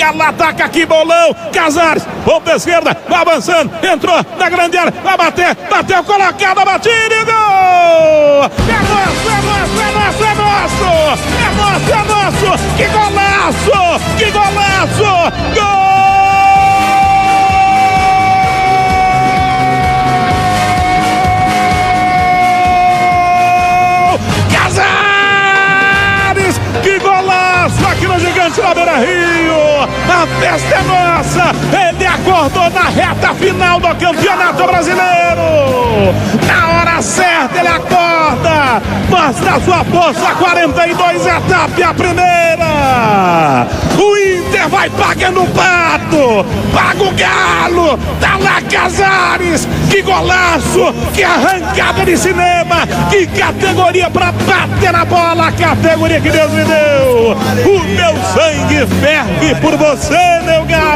Ela ataca aqui, bolão. Casares, ponta esquerda, vai avançando, entrou na grande área, vai bater, bateu, colocada, batida e gol! É nosso, é nosso, é nosso, é nosso! É nosso, é nosso! Que golaço! Que golaço! Gol! Casares! Que golaço Gigante da Beira Rio! A festa é nossa! Ele acordou na reta final do Campeonato Brasileiro! Na hora certa ele acorda! Mostra sua força, 42 etapa a primeira! O Inter vai pagando o pato! Paga o galo! Tá lá Casares! Que golaço! Que arrancada de cinema! Que categoria pra bater na bola! Categoria que Deus me deu! O meu sangue ferve por você, meu galo!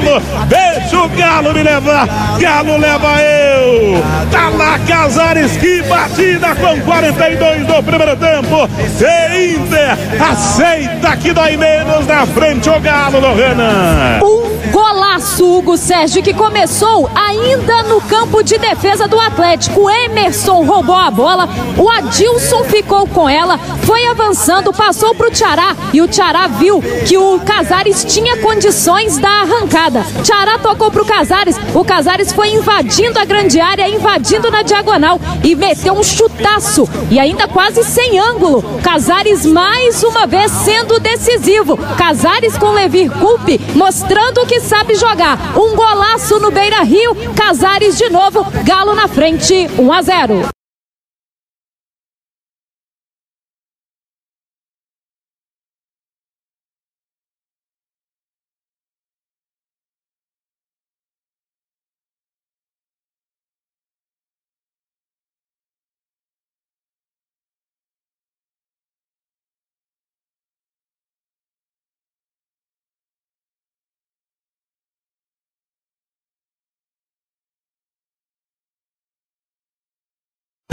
Deixa o galo me levar! Galo leva eu! Tá lá Casares! Que batida com 42 do primeiro tempo! E Inter aceita que dói menos na frente o galo, Lohana! Um golaço, Hugo Sérgio, que começou ainda no campo de defesa do Atlético. Emerson roubou a bola, o Adilson ficou com ela, foi avançando, passou para o Tiará e o Tiará viu que o Casares tinha condições da arrancada. Tiará tocou para o Casares, o Casares foi invadindo a grande área, invadindo na diagonal e meteu um chutaço e ainda quase sem ângulo. Casares mais uma vez sendo decisivo. Casares com Levir Coupe mostrando que sabe jogar. Um golaço no Beira Rio. Casares de novo. Galo na frente. 1 a 0.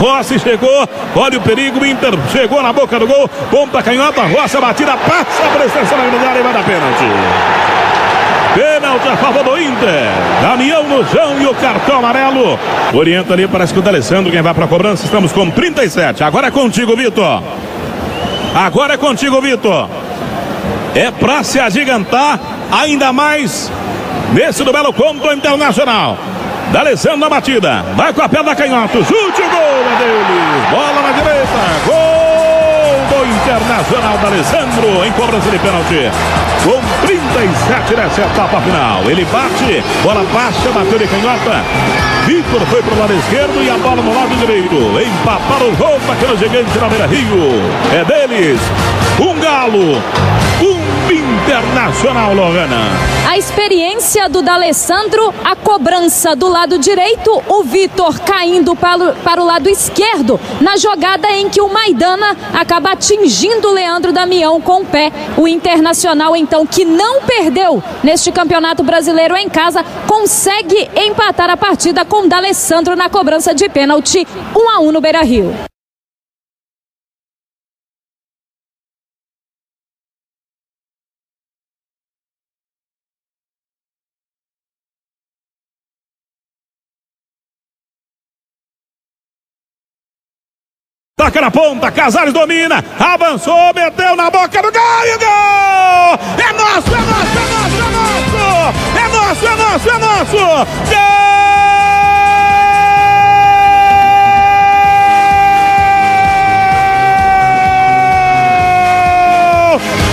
Rossi chegou, olha o perigo, Inter chegou na boca do gol, ponta canhota, Rossi a batida, passa a extensão na grande área e vai dar pênalti. Pênalti a favor do Inter. Damião no chão e o cartão amarelo. Orienta ali, parece que o D'Alessandro quem vai para a cobrança. Estamos com 37. Agora é contigo, Vitor. Agora é contigo, Vitor. É para se agigantar ainda mais nesse duelo contra o Internacional. D'Alessandro na batida. Vai com a perna canhota. Chute o gol é dele. Bola na direita. Gol do Internacional D'Alessandro em cobrança de pênalti. Com 37 nessa etapa final. Ele bate. Bola baixa, bateu de canhota. Vitor foi pro lado esquerdo e a bola no lado direito. Empaparam o gol no gigante na Beira Rio. É deles. Um galo. Um Internacional, Lorena. A experiência do D'Alessandro, a cobrança do lado direito, o Vitor caindo para o, para o lado esquerdo, na jogada em que o Maidana acaba atingindo o Leandro Damião com o pé. O Internacional, então, que não perdeu neste Campeonato Brasileiro em casa, consegue empatar a partida com D'Alessandro na cobrança de pênalti, 1 a 1 no Beira-Rio. Toca na ponta, Casares domina, avançou, meteu na boca do gol e gol! É nosso, é nosso, é nosso, é nosso! É nosso, é nosso, é nosso! Gol!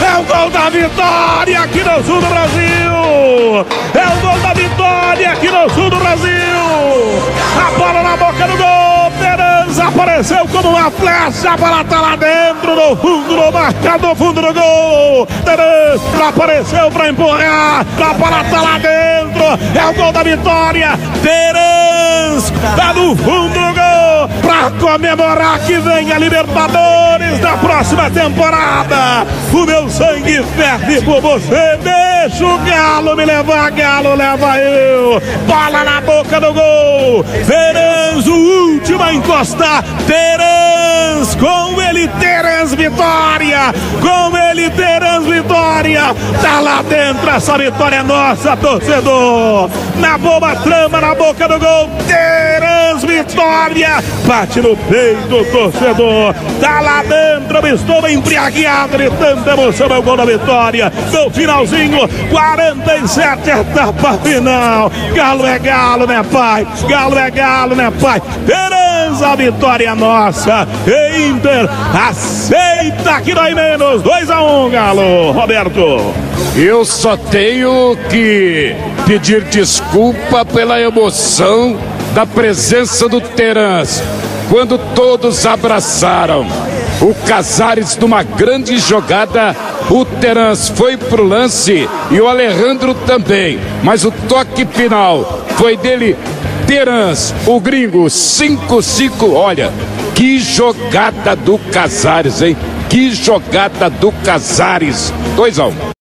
É o gol da vitória aqui no sul do Brasil! É o gol da vitória aqui no sul do Brasil! A apareceu como uma flecha, a bola tá lá dentro, no fundo do marcador, fundo do gol! Terans apareceu para empurrar, a bola tá lá dentro! É o gol da vitória! Terans tá no fundo do gol! Para comemorar que vem a Libertadores da próxima temporada! O meu sangue ferve por você! Deixa o Galo me levar, Galo leva eu! Bola na boca do gol! Terans, o último a encostar! Terans com ele Terence Vitória, com ele Terence Vitória, tá lá dentro essa vitória é nossa, torcedor, na boa trama, na boca do gol, Terence Vitória, bate no peito, torcedor, tá lá dentro, estou embriagado de tanta emoção, é o gol da vitória, no finalzinho, 47, etapa final, Galo é Galo, né pai, Galo é Galo, né pai, A vitória nossa, e Inter aceita que dói menos, 2 a 1 um, Galo, Roberto. Eu só tenho que pedir desculpa pela emoção da presença do Terans quando todos abraçaram. O Casares numa grande jogada, o Terans foi pro lance e o Alejandro também, mas o toque final foi dele Terans, o gringo 5-5. Olha, que jogada do Casares, hein? Que jogada do Casares. 2 a 1. Um.